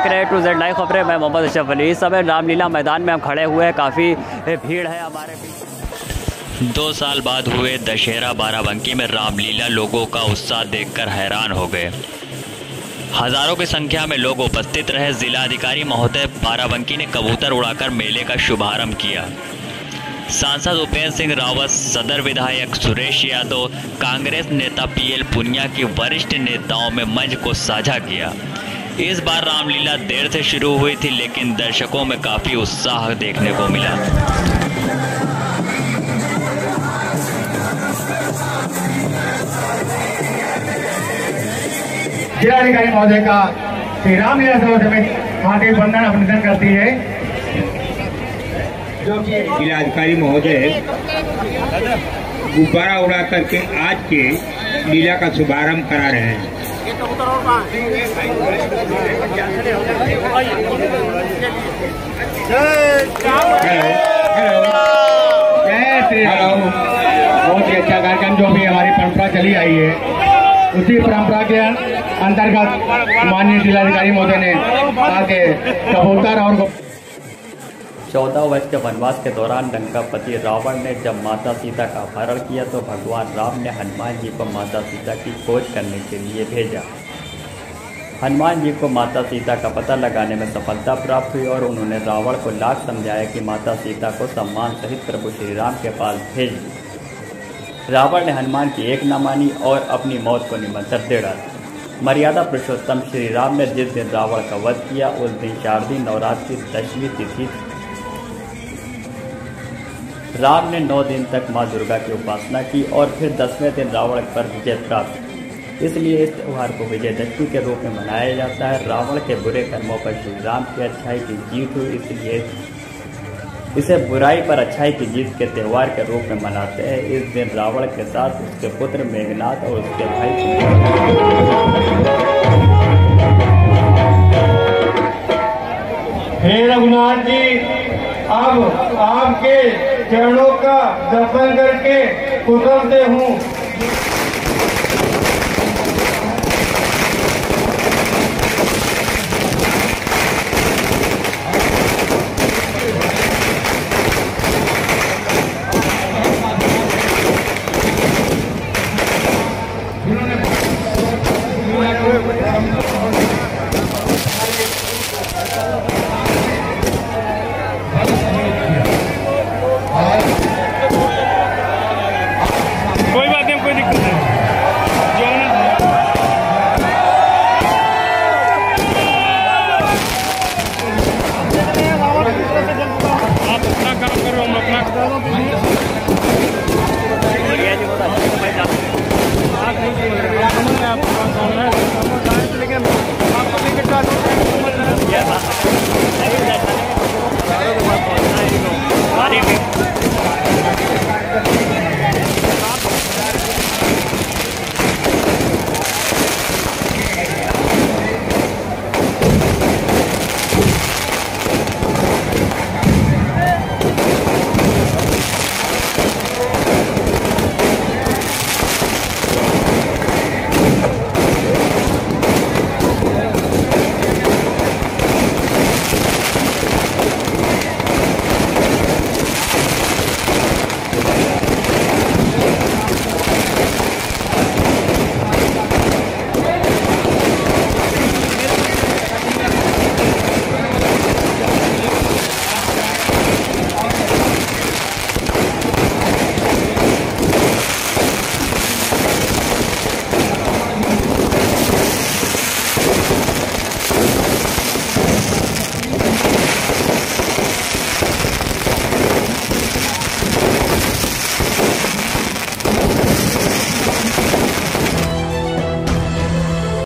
To Z live खबरें। मैं मोहम्मद अशरफ अली। इस समय रामलीला मैदान में हम खड़े हुए हैं। काफ़ी भीड़ है हमारे दो साल बाद हुए दशहरा बाराबंकी में रामलीला लोगों का उत्साह देखकर हैरान हो गए। हज़ारों की संख्या में लोग उपस्थित रहे। जिलाधिकारी महोदय बाराबंकी ने कबूतर उड़ाकर मेले का शुभारंभ किया। सांसद उपेंद्र सिंह रावत, सदर विधायक सुरेश यादव, कांग्रेस नेता पीएल पुनिया की वरिष्ठ नेताओं में मंच को साझा किया। इस बार रामलीला देर से शुरू हुई थी लेकिन दर्शकों में काफ़ी उत्साह देखने को मिला। जिलाधिकारी महोदय का श्री रामलीला सभा समिति हाथी बंधन अभिनंदन करती है। जो कि जिलाधिकारी महोदय गुब्बारा उड़ा करके आज के लीला का शुभारंभ करा रहे हैं। हेलो और बहुत ही अच्छा कार्यक्रम जो भी हमारी परंपरा चली आई है, उसी परंपरा के अंतर्गत माननीय जिलाधिकारी महोदय ने आके कबूतर और चौदह वर्ष के वनवास के दौरान लंकापति रावण ने जब माता सीता का अपहरण किया तो भगवान राम ने हनुमान जी को माता सीता की खोज करने के लिए भेजा। हनुमान जी को माता सीता का पता लगाने में सफलता प्राप्त हुई और उन्होंने रावण को लाख समझाया कि माता सीता को सम्मान सहित प्रभु श्री राम के पास भेज दी। रावण ने हनुमान की एक न मानी और अपनी मौत को निमंत्रण दे डाला। मर्यादा पुरुषोत्तम श्री राम ने जिस दिन रावण का वध किया, उस दिन शारदीय नवरात्रि दशमी तिथि राम ने नौ दिन तक माँ दुर्गा की उपासना की और फिर दसवें दिन रावण पर विजय प्राप्त। इसलिए इस त्यौहार को विजयदशमी के रूप में मनाया जाता है। रावण के बुरे कर्मों पर श्री राम की अच्छाई की जीत हुई, इसलिए इसे बुराई पर अच्छाई की जीत के त्यौहार के रूप में मनाते हैं। इस दिन रावण के साथ उसके पुत्र मेघनाथ और उसके भाई हे रघुनाथ जी, अब आपके जड़ों का दफन करके कुशलते हूँ।